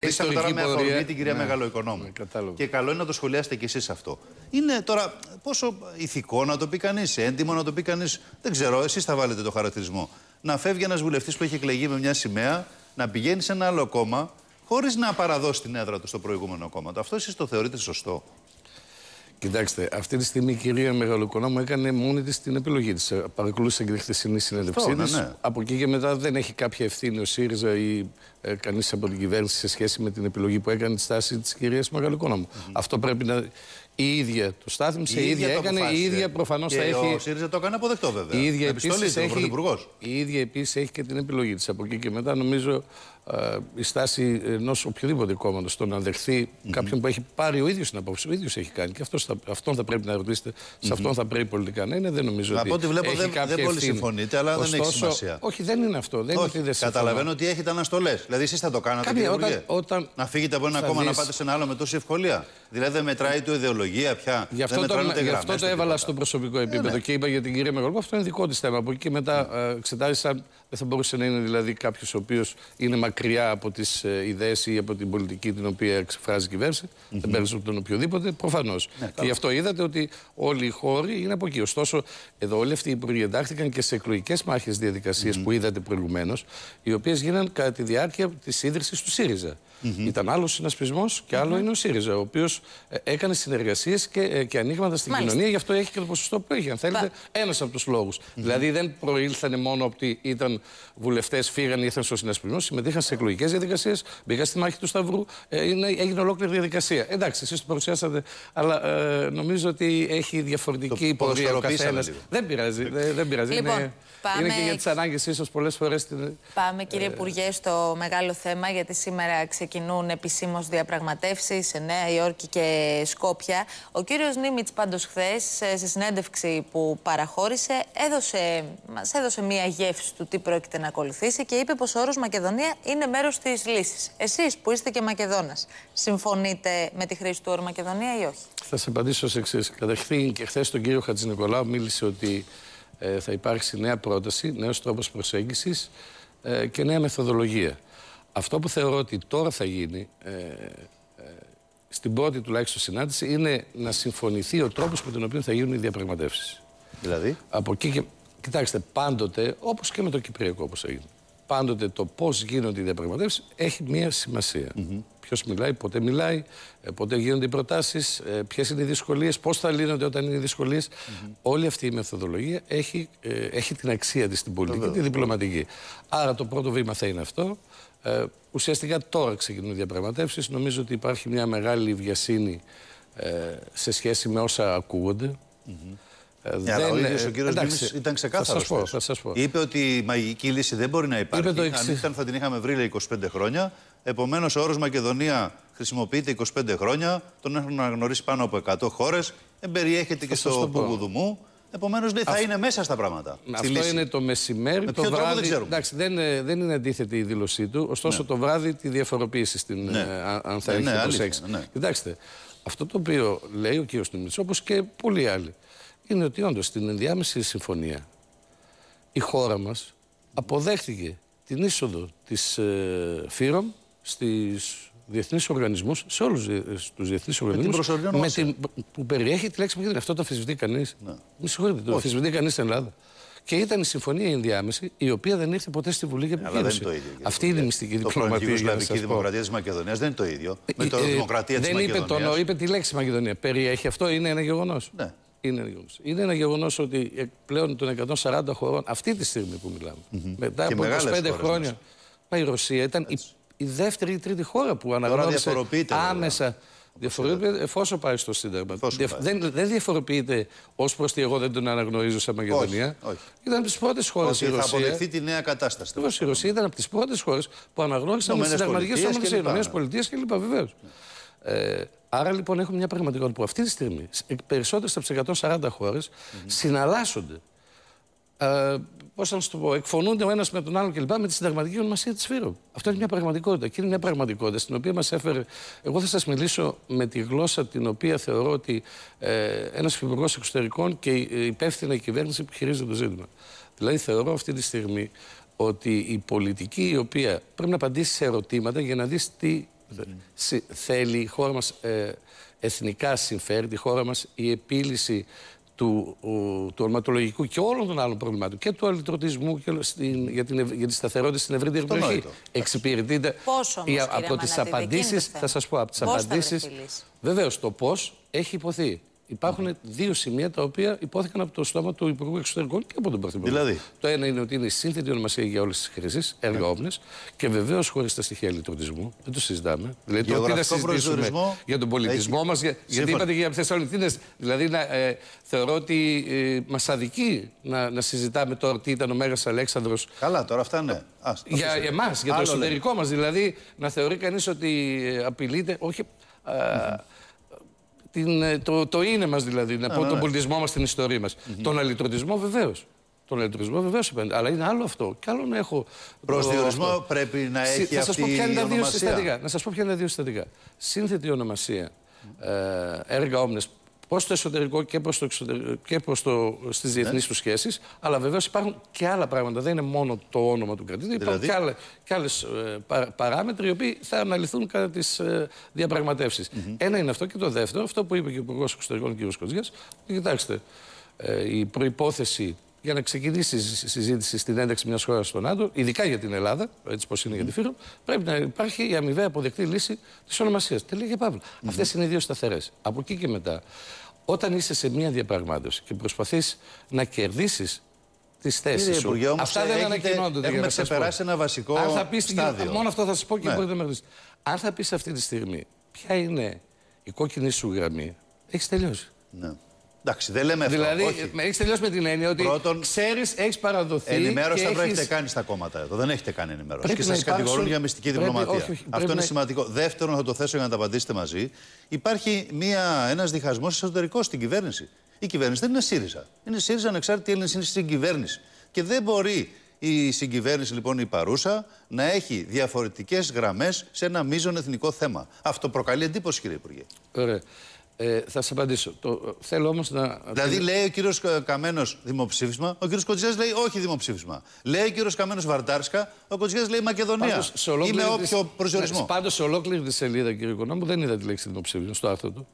Κλείσαμε τώρα με πορεία. αφορμή την κυρία Ναι. Μεγαλοοικονόμου. Ναι, κατάλαβα. και καλό είναι να το σχολιάσετε κι εσείς αυτό. Είναι τώρα πόσο ηθικό να το πει κανείς, έντιμο να το πει κανείς. Δεν ξέρω, εσείς θα βάλετε το χαρακτηρισμό. Να φεύγει ένας βουλευτής που έχει εκλεγεί με μια σημαία, να πηγαίνει σε ένα άλλο κόμμα, χωρίς να παραδώσει την έδρα του στο προηγούμενο κόμμα. Αυτό εσείς το θεωρείτε σωστό; Κοιτάξτε, αυτή τη στιγμή η κυρία Μεγαλοκονόμου έκανε μόνη της την επιλογή της. Παρακολούθησε και τη χθεσινή συνέντευξή Αυτό, της. ναι, ναι. Από εκεί και μετά δεν έχει κάποια ευθύνη ο ΣΥΡΙΖΑ ή ε, κανείς από την κυβέρνηση σε σχέση με την επιλογή που έκανε τη στάση της κυρίας Μεγαλοκονόμου. Αυτό πρέπει να. Η ίδια το στάθμισε, η, ίδια το έκανε, η αποφάσισε. ίδια προφανώς Και θα έχει. Ο ΣΥΡΙΖΑ το έκανε αποδεκτό βέβαια. Η ίδια Με επιστολή επίσης του, ο έχει, Πρωθυπουργός. η ίδια επίσης έχει και την επιλογή της. Από εκεί και μετά νομίζω ε, η στάση ενός οποιοδήποτε κόμματος το να δεχθεί κάποιον που έχει πάρει ο ίδιος την απόφαση, ο ίδιος έχει κάνει. Και αυτός θα, αυτόν θα πρέπει να ρωτήσετε, σε αυτόν θα πρέπει πολιτικά να είναι. Δεν νομίζω Από ότι. ό,τι βλέπω έχει δεν- κάποια δεν πολύ ευθύνη. συμφωνείτε, αλλά δεν έχει σημασία. Όχι, δεν είναι αυτό. Δεν είναι Όχι, ότι δεν συμφωνώ. καταλαβαίνω ότι έχετε αναστολές. Δηλαδή, εσείς θα το κάνατε. Κάποια, κύριε όταν- Υπουργέ; όταν να φύγετε από ένα θα κόμμα να δεις- πάτε σε ένα άλλο με τόση ευκολία; Δηλαδή, δεν μετράει το ιδεολογία πια; Γι' αυτό, δεν μετράνε το, ούτε γι' γραμμές, αυτό το ούτε έβαλα τίποτα. στο προσωπικό επίπεδο ναι. και είπα για την κυρία Μεγαλοπούλου. Αυτό είναι δικό της θέμα. Από εκεί και μετά ε, εξετάζει αν δεν θα μπορούσε να είναι δηλαδή κάποιος ο οποίος είναι μακριά από τις ε, ιδέες ή από την πολιτική την οποία εξεφράζει η κυβέρνηση. Δεν παίρνει από τον οποιοδήποτε, προφανώς. Ναι, και γι' αυτό είδατε ότι όλοι οι χώροι είναι από εκεί. Ωστόσο, εδώ όλοι αυτοί οι υπουργοί εντάχθηκαν και σε εκλογικές μάχες διαδικασίες που είδατε προηγουμένως, οι οποίες γίνανε κατά τη διάρκεια της ίδρυσης του ΣΥΡΙΖΑ. Ήταν άλλος συνασπισμός και άλλο είναι ο ΣΥΡΙΖΑ, ο οποίος έκανε συνεργασίες και, ε, και ανοίγματα στην Μάλιστα. κοινωνία, γι' αυτό έχει και το ποσοστό που έχει. Αν θέλετε, ένας από τους λόγους. Δηλαδή δεν προήλθανε μόνο ότι ήταν βουλευτές, φύγανε, ήρθαν στο συνασπισμό, συμμετείχαν σε εκλογικές διαδικασίες, μπήκαν στη μάχη του Σταυρού, ε, είναι, έγινε ολόκληρη διαδικασία. Εντάξει, εσείς το παρουσιάσατε, αλλά ε, νομίζω ότι έχει διαφορετική Το πορεία ο ποδοσφαιροποίησαμε καθένας. λίγο. Δεν πειράζει. δεν, δεν πειράζει. Λοιπόν, είναι, πάμε είναι και για εξ- τις ανάγκες ίσως πολλές φορές. Την... Πάμε κύριε Υπουργέ στο μεγάλο θέμα γιατί σήμερα ξεκινούν επισήμως διαπραγματεύσεις σε Νέα Υόρκη και Σκόπια. Ο κύριος Νίμιτς πάντως χθες σε συνέντευξη που παραχώρησε έδωσε, μας έδωσε μία γεύση του τι πρόκειται να ακολουθήσει και είπε πως ο όρος Μακεδονία είναι μέρος της λύσης. Εσείς που είστε και Μακεδόνας συμφωνείτε με τη χρήση του όρου Μακεδονία ή όχι; Θα σας απαντήσω ως εξής. Καταρχήν και χθες τον κύριο Χατζη Νικολάου μίλησε ότι ε, θα υπάρξει νέα πρόταση, νέος τρόπος προσέγγισης ε, και νέα μεθοδολογία. Αυτό που θεωρώ ότι τώρα θα γίνει, ε, ε, στην πρώτη τουλάχιστον συνάντηση, είναι να συμφωνηθεί ο τρόπος με τον οποίο θα γίνουν οι διαπραγματεύσεις. Δηλαδή; Από εκεί και. Κοιτάξτε, πάντοτε, όπως και με το Κυπριακό, όπως έγινε. Πάντοτε το πώς γίνονται οι διαπραγματεύσεις έχει μία σημασία. Ποιος μιλάει, πότε μιλάει, ε, πότε γίνονται οι προτάσεις, ποιες είναι οι δυσκολίες, πώς θα λύνονται όταν είναι οι δυσκολίες. Όλη αυτή η μεθοδολογία έχει, ε, έχει την αξία της στην πολιτική, τη διπλωματική. Άρα το πρώτο βήμα θα είναι αυτό. Ε, ουσιαστικά τώρα ξεκινούν οι διαπραγματεύσεις. Νομίζω ότι υπάρχει μια μεγάλη βιασύνη ε, σε σχέση με όσα ακούγονται. Ε, Ναι, αλλά ο δεν- ίδιος ο κύριος εντάξει, Νίμης ήταν ξεκάθαρος. Θα σας πω, χθες. θα σας πω. Είπε ότι η μαγική λύση δεν μπορεί να υπάρχει. Είπε το Αν εξής. ήταν θα την είχαμε βρει λέει, 25 χρόνια. Επομένως, ο όρος Μακεδονία χρησιμοποιείται 25 χρόνια. Τον έχουν αναγνωρίσει πάνω από 100 χώρες. Εμπεριέχεται και σας στο το πω. Πουγουδουμού. Επομένως, θα είναι μέσα στα πράγματα. στη Αυτό λύση. είναι το μεσημέρι. Με το ποιο τρόπο βράδυ. δεν ξέρουμε. Εντάξει, δεν, ε, δεν είναι αντίθετη η δήλωσή του. Ωστόσο, το βράδυ τη διαφοροποίηση στην. Ναι. ε, αν- αν θα Ναι, έχετε ναι, αλήθεια προσέξει. είναι, ναι. Κοιτάξτε, αυτό το οποίο λέει ο κ. Νιμίτσο, όπω και πολλοί άλλοι, είναι ότι όντως στην ενδιάμεση συμφωνία η χώρα μας αποδέχτηκε την είσοδο της ε, ΦΥΡΟΜ στις διεθνείς οργανισμούς, σε όλους τους διεθνείς οργανισμούς, προσωρινή ονομασία. την, που περιέχει τη λέξη Μακεδονία. Αυτό το αμφισβητεί κανείς. Ναι. Μη συγχωρείτε, το αμφισβητεί κανείς στην Ελλάδα. Και ήταν η συμφωνία η ενδιάμεση, η οποία δεν ήρθε ποτέ στη Βουλή για Αλλά δεν επικύρωση. είναι το ίδιο. κύριε Αυτή είναι η Υπουργέ. μυστική Το πρώην διπλωματία. για να Ιουγκοσλαβική σας πω. Δημοκρατία της Μακεδονίας δεν είναι το ίδιο. Με το Ε, ε, Δημοκρατία της δεν είπε, Μακεδονίας. το, είπε τη λέξη Μακεδονία. Περιέχει αυτό, είναι ένα γεγονός. Ναι. Είναι ένα γεγονός. Είναι ένα γεγονός ότι ε, πλέον των 140 χωρών, αυτή τη στιγμή που μιλάμε, μετά Και από μεγάλες 25 χώρες χρόνια, μέσα. μα η Ρωσία ήταν η, η δεύτερη ή τρίτη χώρα που αναγνώρισε διαφοροποιείται, βέβαια. άμεσα. Διαφοροποιείται εφόσον πάει στο Σύνταγμα. Εφόσον Διαφ- πάει. Δεν, δεν διαφοροποιείται ως προς τι εγώ δεν τον αναγνωρίζω σαν Μακεδονία. όχι. Ήταν από τις πρώτες χώρες Ότι η θα Ρωσία. αποδεχθεί τη νέα κατάσταση. Ακριβώ η Ρωσία ήταν από τις πρώτες χώρες που αναγνώρισαν τι Ηνωμένες συνταγματικές Πολιτείες ομάδε. και Οι λοιπά, Ηνωμένε ναι. Πολιτείε κλπ. Βεβαίω. Ε, άρα λοιπόν έχουμε μια πραγματικότητα που αυτή τη στιγμή περισσότερε από τις 140 χώρες συναλλάσσονται. Ε, Πώς να σου το πω, εκφωνούνται ο ένας με τον άλλον κλπ. με τη συνταγματική ονομασία της ΦΥΡΟ. Αυτό είναι μια πραγματικότητα. Και είναι μια πραγματικότητα στην οποία μας έφερε. Εγώ θα σας μιλήσω με τη γλώσσα την οποία θεωρώ ότι ε, ένας υπουργός εξωτερικών και η υπεύθυνη κυβέρνηση που χειρίζεται το ζήτημα. Δηλαδή, θεωρώ αυτή τη στιγμή ότι η πολιτική η οποία πρέπει να απαντήσει σε ερωτήματα για να δεις τι Συ- Θέλει η χώρα μας ε, εθνικά συμφέρει τη χώρα μας η επίλυση του, ο, του ορματολογικού και όλων των άλλων προβλημάτων και του αλυτρωτισμού και στην, για, την, ευ- για τη σταθερότητα στην ευρύτερη περιοχή. Αυτονόητο. Εξυπηρετείται Πώς όμως, η- κύριε από τις Μανατίδη, εκεί είναι απαντήσεις, το θα θέμα. σας πω, από τις Πώς θα απαντήσεις, βρεθείς λύση; βεβαίως το πώς έχει υποθεί. Υπάρχουν δύο σημεία τα οποία υπόθηκαν από το στόμα του Υπουργού Εξωτερικών και από τον Πρωθυπουργό. Δηλαδή; Το ένα είναι ότι είναι η σύνθετη ονομασία για όλες τις χρήσει, έργα όπνε, και βεβαίως χωρίς τα στοιχεία λειτουργισμού. Δεν το συζητάμε. Δηλαδή, το τι να Γεωγραφικό συζητήσουμε προσδιορισμό για τον πολιτισμό έχει- μας, για, γιατί Σύμφωνα. είπατε και για Θεσσαλονίκη. Δηλαδή, να, ε, θεωρώ ότι ε, μας αδικεί να, να συζητάμε τώρα τι ήταν ο Μέγας Αλέξανδρος Καλά, τώρα αυτά ναι. Ας, το για αφήστε. εμάς, για το Άλλο εσωτερικό μας. Δηλαδή, να θεωρεί κανείς ότι ε, απειλείται, όχι. α, την, ε, το, το είναι μας δηλαδή, να πω ναι, τον ναι. πολιτισμό μας, την ιστορία μας. Τον αλυτρωτισμό βεβαίως. Τον αλυτρωτισμό βεβαίως Αλλά είναι άλλο αυτό. Και άλλο να έχω. Προσδιορισμό αυτό. πρέπει να Συ- έχει θα σας αυτή πω ποια είναι η τα δύο ονομασία. συστατικά. Να σας πω ποια είναι τα δύο συστατικά. Σύνθετη ονομασία ε, έργα όμνες προς το εσωτερικό και προς το εξωτερικό και προς το, στις διεθνείς τους σχέσεις, αλλά βεβαίως υπάρχουν και άλλα πράγματα. Δεν είναι μόνο το όνομα του κρατήδου, υπάρχουν Δηλαδή; και, άλλα, και άλλες ε, πα- παράμετροι οι οποίοι θα αναλυθούν κατά τις ε, διαπραγματεύσεις. Ένα είναι αυτό και το δεύτερο, αυτό που είπε και ο Υπουργός Εξωτερικών κ. Κοτζιάς, κοιτάξτε, ε, η προϋπόθεση για να ξεκινήσει η συζήτηση στην ένταξη μιας χώρας στο ΝΑΤΟ, ειδικά για την Ελλάδα, έτσι πώς είναι για τη Φύρο, πρέπει να υπάρχει η αμοιβαία αποδεκτή λύση της ονομασίας. Τελεία και παύλα. Αυτές είναι οι δύο σταθερές. Από εκεί και μετά, όταν είσαι σε μια διαπραγμάτευση και προσπαθείς να κερδίσεις τις θέσεις Κύριε σου. Υπουργέ, όμως, Αυτά δεν έχετε- ανακοινώνονται. για έχουμε να σας πω. ξεπεράσει ένα βασικό Αν θα πεις, στάδιο. Μόνο αυτό θα σας πω και Ναι. μπορείτε να με ρωτήσετε. Αν θα πεις αυτή τη στιγμή ποια είναι η κόκκινη σου γραμμή, έχεις τελειώσει. Ναι. Εντάξει, δεν λέμε αυτό. Δηλαδή, όχι. έχεις τελειώσει με την έννοια ότι Πρώτον, ξέρεις, έχεις παραδοθεί. Ενημέρωση και θα έχετε έχεις- κάνει στα κόμματα εδώ. Δεν έχετε κάνει ενημέρωση. Πρέπει και να σας υπάρξουν- κατηγορούν για μυστική πρέπει- διπλωματία. όχι, όχι, Αυτό πρέπει είναι να- σημαντικό. Δεύτερον, θα το θέσω για να τα απαντήσετε μαζί. Υπάρχει ένας διχασμός εσωτερικός στην κυβέρνηση. Η κυβέρνηση δεν είναι ΣΥΡΙΖΑ. Είναι ΣΥΡΙΖΑ ανεξάρτητη Έλληνες, είναι στην κυβέρνηση. Και δεν μπορεί η συγκυβέρνηση, λοιπόν, η παρούσα, να έχει διαφορετικές γραμμές σε ένα μείζον εθνικό θέμα. Αυτό προκαλεί εντύπωση, κύριε Υπουργέ. Ωραία. Ε, θα σα απαντήσω. Το, θέλω όμως να. Δηλαδή, λέει ο κύριος Καμένος δημοψήφισμα, ο κύριος Κοτζιά λέει όχι δημοψήφισμα. Λέει ο κύριος Καμένος Βαρντάρσκα, ο Κοτζιά λέει Μακεδονία. Πάντως, σε Ή με ολόκληρη όποιο της- προσδιορισμό. Ναι, Πάντως σε ολόκληρη τη σελίδα, κύριε Οικονόμου, δεν είδα τη λέξη δημοψήφισμα στο άρθρο του.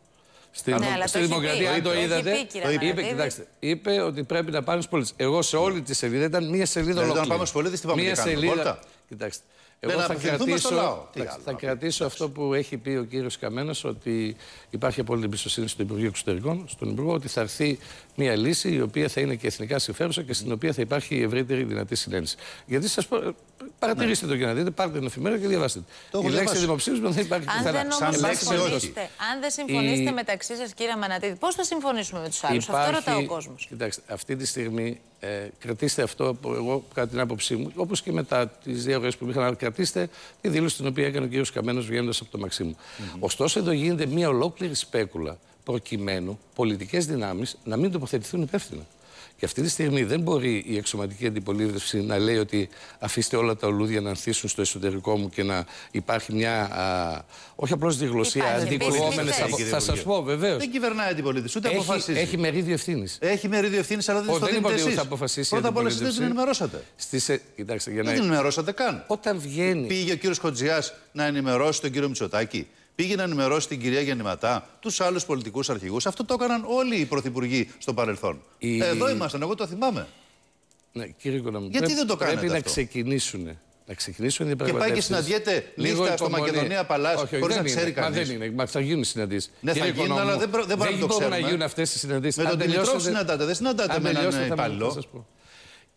Στη, Ναι, δημο- αλλά το στη έχει Δημοκρατία, πει. αν το Το έχει είδατε, πει, κύριε είπε, Μανατίδη. κοιτάξτε, είπε ότι πρέπει να πάνε στους πολίτες. Εγώ σε όλη τη σελίδα ήταν μία σελίδα Δηλαδή, όταν ολόκληρη. πάμε στους πολίτες, τι πάμε Μία και κάνουμε, σελίδα. Βόλτα; Κοιτάξτε. Δεν Εγώ θα απευθυνθούμε στο κρατήσω, λαό. Τι εντάξει, άλλο θα να κρατήσω αυτό που έχει πει ο κύριος Καμένος, ότι υπάρχει απόλυτη εμπιστοσύνη στο Υπουργείο Εξωτερικών, στον Υπουργό, ότι θα έρθει μια λύση η οποία θα είναι και εθνικά συμφέρουσα και στην οποία θα υπάρχει η ευρύτερη δυνατή συνένεση. Γιατί σας πω, ε, παρατηρήστε το και να δείτε, πάρτε την εφημερίδα και διαβάστε. Ναι. Το έχω η λέξη διαβάσει. δημοψήφισμα δεν υπάρχει Αν πουθενά. δεν Σαν όμως λέξη, συμφωνήσετε, όχι. αν δεν συμφωνήσετε Η- μεταξύ σας, κύριε Μανατίδη, πώς θα συμφωνήσουμε με τους άλλους; Αυτό ρωτά ο κόσμος. Κοιτάξτε, αυτή τη στιγμή ε, κρατήστε αυτό που εγώ, κατά την άποψή μου, όπως και μετά τις δύο ώρε που είχαν, αλλά κρατήστε τη δήλωση την οποία έκανε ο κ. Καμένος βγαίνοντας από το Μαξίμου. Ωστόσο, εδώ γίνεται μια ολόκληρη σπέκουλα προκειμένου πολιτικές δυνάμεις να μην τοποθετηθούν υπεύθυνα. Και αυτή τη στιγμή δεν μπορεί η εξωματική αντιπολίτευση να λέει ότι αφήστε όλα τα ολούδια να ανθίσουν στο εσωτερικό μου και να υπάρχει μια. Α, όχι απλώς διγλωσία, Υπάρχει αντικρουόμενες. επίσημη απο- θέση. Θα σας πω βεβαίως. Δεν κυβερνάει την πολίτηση, ούτε Έχει, αποφασίζει. έχει μερίδιο ευθύνης. Έχει μερίδιο ευθύνης, αλλά δεν Ω, το δεν δίνετε είπα ότι εσείς. θα αποφασίσει η Πρώτα απ' όλα, εσείς δεν την αντιπολίτευση. ενημερώσατε. Στις, ε, κοιτάξτε, για να... Δεν την ενημερώσατε καν. Όταν βγαίνει. Πήγε ο κύριος Κοτζιά να ενημερώσει τον κύριο Μητσοτάκη. Πήγε να ενημερώσει την κυρία Γεννηματά, τους άλλους πολιτικούς αρχηγούς. Αυτό το έκαναν όλοι οι πρωθυπουργοί στο παρελθόν. Η- Εδώ ήμασταν, εγώ το θυμάμαι. Ναι, κύριε Οικονομικού, Γιατί πρέπει, δεν το κάνετε Πρέπει να αυτό; ξεκινήσουν. Να ξεκινήσουν οι Και πάει και διαπραγματεύσεις. συναντιέται Λίγο νύχτα στο υπομονή. Μακεδονία Παλάς, Όχι, όχι, χωρίς δεν να ξέρει είναι. Μα κανείς. δεν είναι. Μα θα γίνουν συναντήσεις. Ναι, θα γίνουν, αλλά δεν προ- δεν μπορούμε να το μπορούν να ξέρουμε. γίνουν αυτές οι συναντήσεις. Με τον Δημητρόφ συναντάτε, δεν συναντάτε με έναν υπάλληλο.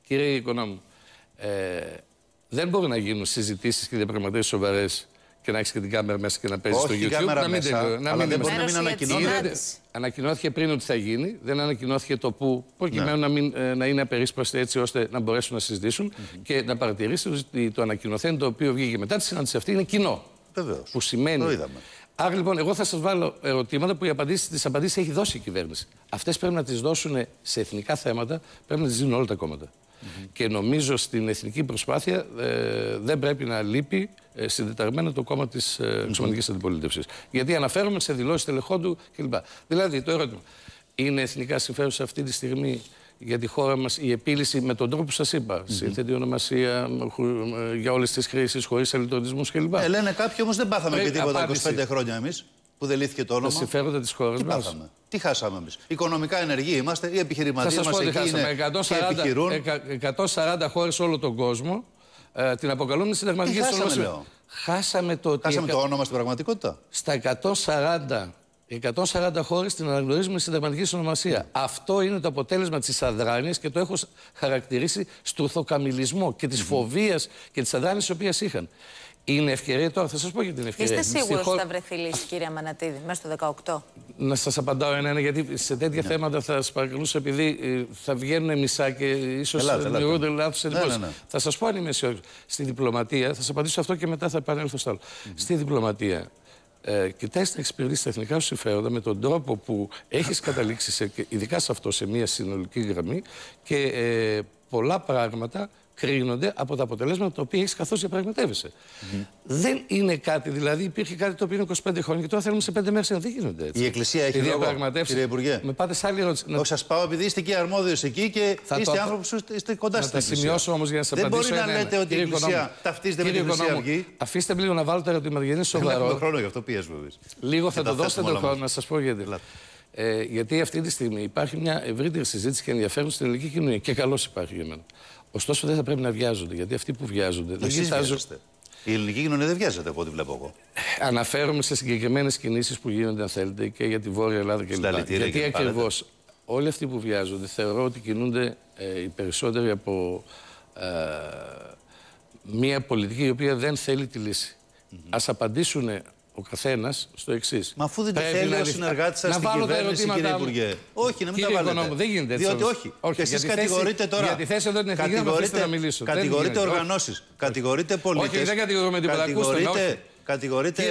Κύριε Οικονόμου, ε, δεν μπορεί να γίνουν συζητήσεις και διαπραγματεύσεις σοβαρές και να έχεις και την κάμερα μέσα και να παίζεις Όχι στο την YouTube. κάμερα να μην μέσα, τελειώ- να αλλά μην δεν είμαστε- μπορεί να μην Μέρος για τη ανακοινώνεται. Είδατε, συνάντηση. ανακοινώθηκε πριν ότι θα γίνει, δεν ανακοινώθηκε το πού, προκειμένου Ναι. να, μην, ε, να είναι απερίσπαστοι έτσι ώστε να μπορέσουν να συζητήσουν και να παρατηρήσετε ότι το ανακοινωθέν το οποίο βγήκε μετά τη συνάντηση αυτή είναι κοινό. Βεβαίως. Που σημαίνει. Το είδαμε. Άρα λοιπόν, εγώ θα σας βάλω ερωτήματα που οι απαντήσεις τις απαντήσεις έχει δώσει η κυβέρνηση. Αυτές πρέπει να τις δώσουν σε εθνικά θέματα, πρέπει να τις δίνουν όλα τα κόμματα. Και νομίζω στην εθνική προσπάθεια ε, δεν πρέπει να λείπει ε, συντεταγμένο το κόμμα της ε, εξωματικής αντιπολίτευσης. Γιατί αναφέρομαι σε δηλώσεις τελεχόντου κλπ. Δηλαδή, το ερώτημα. Είναι εθνικά συμφέρουσα αυτή τη στιγμή για τη χώρα μας η επίλυση με τον τρόπο που σας είπα. Mm-hmm. Σύνθετη ονομασία ε, για όλες τις χρήσεις, χωρίς αλληλετρωτισμού κλπ. Ε, λένε κάποιοι όμως δεν πάθαμε και τίποτα 25 χρόνια εμείς που δεν λύθηκε το όνομα. Τα συμφέροντα της χώρας μας. Τι χάσαμε εμείς. Οικονομικά ενεργοί είμαστε, οι επιχειρηματίες μας εκεί χάσαμε. είναι 140, 140 χώρες όλο τον κόσμο ε, την αποκαλούν συνταγματική ονομασία. Χάσαμε το Χάσαμε το όνομα στην πραγματικότητα; Στα 140 140 χώρες την αναγνωρίζουμε συνταγματική ονομασία. Mm. Αυτό είναι το αποτέλεσμα της αδράνειας και το έχω χαρακτηρίσει στουρθοκαμιλισμό και της mm. φοβίας και της αδράνειας τη οποία είχαν. Είναι ευκαιρία τώρα, θα σας πω για την ευκαιρία. Είστε σίγουροι ότι θα βρεθεί λύση, κύριε Μανατίδη, μέσα στο 18. Να σας απαντάω ένα-ένα, γιατί σε τέτοια ναι. θέματα θα σας παρακαλούσα, επειδή ε, θα βγαίνουν μισά και ίσως δημιουργούνται λάθος εντυπώσεις. Ναι, ναι, θα σας πω αν είμαι αισιόδοξος. Στη διπλωματία, θα σας απαντήσω αυτό και μετά θα επανέλθω στο άλλο. Mm -hmm. Στη διπλωματία, ε, κοιτάζει να εξυπηρετήσει τα εθνικά σου συμφέροντα με τον τρόπο που έχεις καταλήξει, σε, ειδικά σε αυτό, σε μια συνολική γραμμή και ε, πολλά πράγματα κρίνονται από τα αποτελέσματα τα οποία έχεις καθώς διαπραγματεύεσαι. Mm-hmm. Δεν είναι κάτι, δηλαδή υπήρχε κάτι το οποίο είναι 25 χρόνια και τώρα θέλουμε σε 5 μέρες να δεν γίνονται έτσι. Η Εκκλησία έχει λόγο, κύριε Υπουργέ. Με πάτε σε άλλη ερώτηση. Όχι, σας πάω επειδή είστε και αρμόδιος εκεί και θα είστε το... άνθρωπος που είστε κοντά στην Εκκλησία. Θα σημειώσω όμως για να σα απαντήσω. Δεν μπορεί να λέτε ότι η Εκκλησία ταυτίζεται με την Εκκλησία Αυγή. Αφήστε με λίγο να βάλω τα ερωτήματα γιατί είναι σοβαρό. Δεν χρόνο γι' αυτό πιέζουμε Λίγο θα το δώσετε τον χρόνο να σας πω γιατί. Ε, γιατί αυτή τη στιγμή υπάρχει μια ευρύτερη συζήτηση και ενδιαφέρον στην ελληνική κοινωνία. Και καλώς υπάρχει για μένα. Ωστόσο δεν θα πρέπει να βιάζονται, γιατί αυτοί που βιάζονται δεν κοιτάζουν. Η ελληνική κοινωνία δεν βιάζεται από ό,τι βλέπω εγώ. Αναφέρομαι σε συγκεκριμένες κινήσεις που γίνονται, αν θέλετε, και για τη Βόρεια Ελλάδα και λοιπά. Γιατί ακριβώς όλοι αυτοί που βιάζονται θεωρώ ότι κινούνται ε, οι περισσότεροι από ε, μια πολιτική η οποία δεν θέλει τη λύση. Mm -hmm. Ας απαντήσουν ο καθένας στο εξής. Μα αφού δεν θέλει ο συνεργάτης σας στην κυβέρνηση, κύριε Υπουργέ. Όχι, να μην τα βάλετε. Οικονόμου, δεν γίνεται έτσι. Διότι όχι. όχι και εσεί κατηγορείτε τώρα. Για τη θέση εδώ την εθνική να να μιλήσω. Κατηγορείτε οργανώσεις. Κατηγορείτε πολίτες. Όχι, δεν κατηγορούμε τίποτα. Ακούστε Κατηγορείτε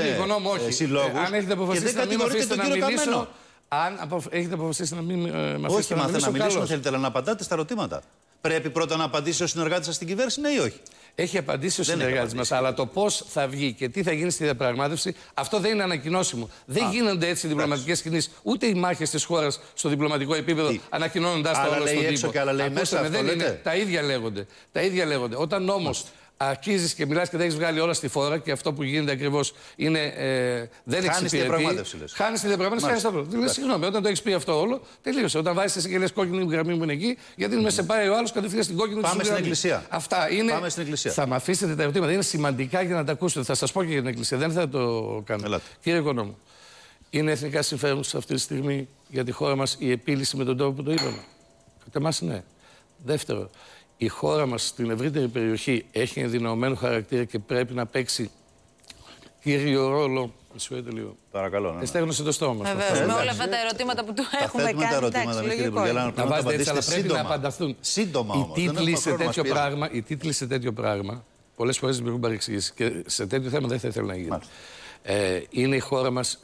ε, συλλόγους. Αν έχετε αποφασίσει να μην αφήσετε να μιλήσω. Αν έχετε αποφασίσει να μην ε, με αφήσετε να μιλήσω. Όχι, μα να μιλήσουμε θέλετε, αλλά να απαντάτε στα ερωτήματα. Πρέπει πρώτα να απαντήσει ο συνεργάτης σας στην κυβέρνηση, ναι ή όχι; Έχει απαντήσει ο συνεργάτης μας. Αλλά το πώς θα βγει και τι θα γίνει στη διαπραγμάτευση, αυτό δεν είναι ανακοινώσιμο. Δεν γίνονται έτσι διπλωματικές κινήσεις. Ούτε οι μάχες της χώρας στο διπλωματικό επίπεδο ανακοινώνοντα τα όλα στον τύπο. Και άλλα λέει μέσα, αυτό, δεν είναι. Τα ίδια λέγονται. Τα ίδια λέγονται. Όταν όμως αρχίζεις και μιλάς και δεν έχεις βγάλει όλα στη φόρα και αυτό που γίνεται ακριβώς είναι. Ε, δεν εξυπηρετεί. Χάνεις τη διαπραγμάτευση, χάνεις το Δηλαδή, συγγνώμη, όταν το έχεις πει αυτό όλο, τελείωσε. Όταν βάζεις εσύ και λες κόκκινη γραμμή που είναι εκεί, γιατί με σε πάει ο άλλος κατευθείαν στην κόκκινη Πάμε στην εκκλησία. Αυτά είναι. Πάμε στην εκκλησία. Θα με αφήσετε τα ερωτήματα. Είναι σημαντικά για να τα ακούσετε. Θα σας πω και για την εκκλησία. Δεν θα το κάνω. Ελάτε. Κύριε Οικονόμου, είναι εθνικά συμφέρον αυτή τη στιγμή για τη χώρα μας η επίλυση με τον τρόπο που το είπαμε. Κατά εμά ναι. Δεύτερο, η χώρα μας στην ευρύτερη περιοχή έχει ενδυναμωμένο χαρακτήρα και πρέπει να παίξει κύριο ρόλο. Μισό λίγο. Παρακαλώ. Ναι. Εστέγνωσε το στόμα μας. Βεβαίω. Με όλα αυτά τα ερωτήματα που του έχουμε κάνει. Τα ερωτήματα, εντάξει, κύριε Υπουργέ, να βάζετε έτσι, αλλά πρέπει να απανταθούν. Σύντομα όμως. Οι τίτλοι σε τέτοιο πράγμα, οι τίτλοι σε τέτοιο πράγμα πολλές φορές δημιουργούν παρεξηγήσει και σε τέτοιο θέμα δεν θα ήθελα να γίνει. Ε, είναι η χώρα μας,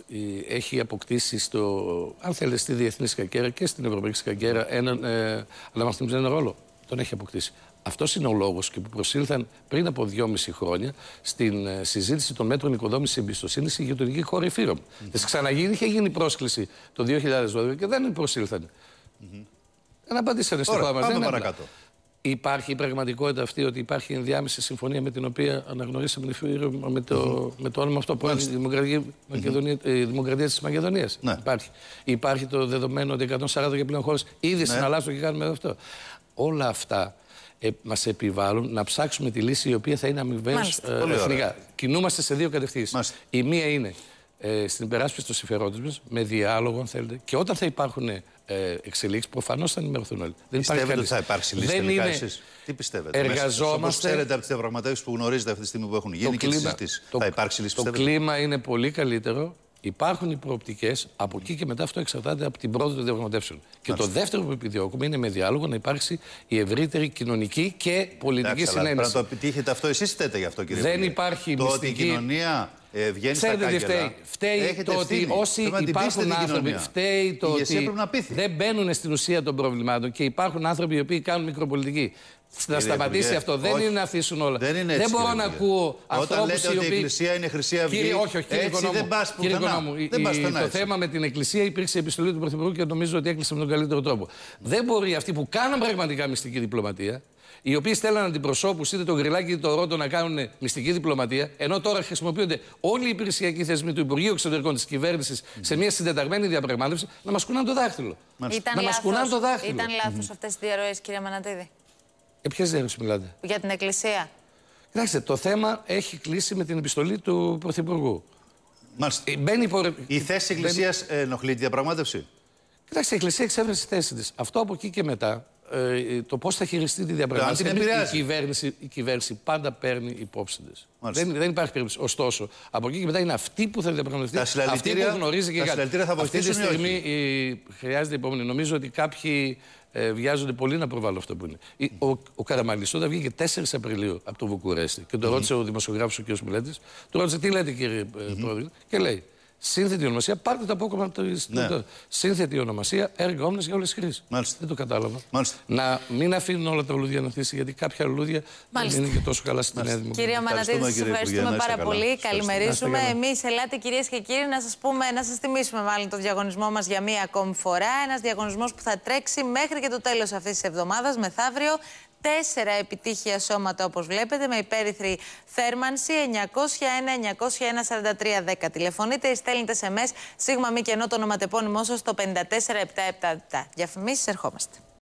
έχει αποκτήσει στο, αν θέλετε, στη διεθνή σκακέρα και στην ευρωπαϊκή σκακέρα έναν ε, αναμαθμισμένο ρόλο τον έχει αποκτήσει. Αυτός είναι ο λόγος και που προσήλθαν πριν από δυόμιση χρόνια στην ε, συζήτηση των μέτρων οικοδόμησης εμπιστοσύνης η γειτονική χώρα Εφήρων. Mm -hmm. ξαναγίνει, είχε γίνει πρόσκληση το 2012 και δεν προσήλθαν. Mm -hmm. Δεν απαντήσανε στη χώρα μας. Πάμε παρακάτω. Υπάρχει η πραγματικότητα αυτή ότι υπάρχει ενδιάμεση συμφωνία με την οποία αναγνωρίσαμε με το, mm -hmm. με το όνομα αυτό που είναι η Δημοκρατία, Μακεδονία, η Δημοκρατία της Μακεδονίας. Ναι. Υπάρχει. υπάρχει το δεδομένο ότι 140 και πλέον χώρες ήδη ναι. συναλλάσσουν και κάνουμε αυτό όλα αυτά ε, μας επιβάλλουν να ψάξουμε τη λύση η οποία θα είναι αμοιβαίως ε, εθνικά. Κινούμαστε σε δύο κατευθύνσεις. Η μία είναι ε, στην υπεράσπιση των συμφερόντων μας, με διάλογο, αν θέλετε, και όταν θα υπάρχουν ε, εξελίξεις, προφανώς θα ενημερωθούν όλοι. Δεν Πιστεύετε ότι θα υπάρξει λύση Δεν τελικά είναι... εσείς; Τι πιστεύετε; Εργαζόμαστε. Όπως ξέρετε από τις διαπραγματεύσεις που γνωρίζετε αυτή τη στιγμή που έχουν γίνει το και κλίμα, το, θα υπάρξει λύση. Το κλίμα είναι πολύ καλύτερο Υπάρχουν οι προοπτικές, από εκεί και μετά αυτό εξαρτάται από την πρόοδο των διαπραγματεύσεων. Και το δεύτερο που επιδιώκουμε είναι με διάλογο να υπάρξει η ευρύτερη κοινωνική και πολιτική συνένεση. Πρέπει να το επιτύχετε αυτό, εσείς θέτε γι' αυτό, κύριε Δεν υπάρχει το μυστική... ότι η κοινωνία ε, βγαίνει στα Ξέρετε τι κάγκελα. φταίει; Φταίει έχετε το ότι ευθύνη. όσοι Πρέπει να την πείσετε υπάρχουν την άνθρωποι. κοινωνία. Φταίει το Η ηγεσία ότι πρέπει να πείθει. δεν μπαίνουν στην ουσία των προβλημάτων και υπάρχουν άνθρωποι οι οποίοι κάνουν μικροπολιτική. Να σταματήσει Υπουργέ, αυτό. Δεν όχι. είναι να αφήσουν όλα. Δεν είναι έτσι, μπορώ κύριε να Υπουργέ. ακούω Όταν ανθρώπους λέτε οι ότι η οποίοι. Εκκλησία είναι Χρυσή Αυγή, Κύριε, όχι, όχι, κύριε έτσι Οικονόμου. δεν πας Κύριε πουθενά. Οικονόμου, Δεν η- πας η- πουθενά το έτσι. θέμα με την Εκκλησία υπήρξε επιστολή του Πρωθυπουργού και νομίζω ότι έκλεισε με τον καλύτερο τρόπο. Δεν μπορεί αυτοί που κάνουν πραγματικά μυστική διπλωματία, οι οποίοι στέλναν αντιπροσώπους είτε το Γρυλάκι είτε το Ρότο να κάνουν μυστική διπλωματία, ενώ τώρα χρησιμοποιούνται όλοι οι υπηρεσιακοί θεσμοί του Υπουργείου Εξωτερικών της κυβέρνησης σε μια συντεταγμένη διαπραγμάτευση, να μας κουνάνε το δάχτυλο. Ήταν να μας κουνάνε το λάθος, δάχτυλο. ήταν λάθος αυτές οι διαρροές, κύριε Μανατίδη, Ε, ποιες διάρκειε μιλάτε; για την Εκκλησία. Κοιτάξτε, το θέμα έχει κλείσει με την επιστολή του Πρωθυπουργού. Μάλιστα. Ε, Μπαίνει υπο... Η θέση τη Εκκλησίας ενοχλεί τη διαπραγμάτευση; Κοιτάξτε, η Εκκλησία εξέφρασε τη θέση της. Αυτό από εκεί και μετά, ε, το πώς θα χειριστεί τη διαπραγμάτευση. την η, επηρεάζει. κυβέρνηση, η κυβέρνηση πάντα παίρνει υπόψη της. Μάλιστα. Δεν, δεν υπάρχει περίπτωση. Ωστόσο, από εκεί και μετά είναι αυτή που θα διαπραγματευτεί. Τα αυτή συλλαλητήρια- που γνωρίζει και τα κάτι. συλλαλητήρια θα Αυτή τη βοηθήσουν ή στιγμή η, χρειάζεται υπομονή. Νομίζω ότι κάποιοι ε, βιάζονται πολύ να προβάλλουν αυτό που είναι. Η- Ο, ο Καραμαλής όταν βγήκε 4 Απριλίου από το Βουκουρέστι και τον ρώτησε ο δημοσιογράφος ο κ. Μιλέτη, του ρώτησε τι λέτε κύριε ε, Πρόεδρε, και λέει. Σύνθετη ονομασία, πάρτε το απόκομμα από το Ναι. το- Σύνθετη ονομασία, έργα όμνες για όλες τις χρήσει. Μάλιστα. Δεν το κατάλαβα. Μάλιστα. Να μην αφήνουν όλα τα λουλούδια να θύσει, γιατί κάποια λουλούδια Μάλιστα. δεν είναι και τόσο καλά στην Νέα Δημοκρατία. Κυρία Μανατίδη, Ευχαριστούμε, σας κύριε ευχαριστούμε Υπουργέ, να είστε πάρα καλά. πολύ. Σας Καλημερίζουμε. Να είστε Εμείς, ελάτε κυρίες και κύριοι, να σας πούμε, να σας θυμίσουμε μάλλον το διαγωνισμό μας για μία ακόμη φορά. Ένας διαγωνισμός που θα τρέξει μέχρι και το τέλος αυτής της εβδομάδας, μεθαύριο. Τέσσερα επιτύχια σώματα, όπως βλέπετε, με υπέρυθρη θέρμανση 901-901-4310. Τηλεφωνείτε ή στέλνετε SMS, σίγμα μη και ενώ το ονοματεπώνυμό σας στο 54777. Διαφημίσεις, ερχόμαστε.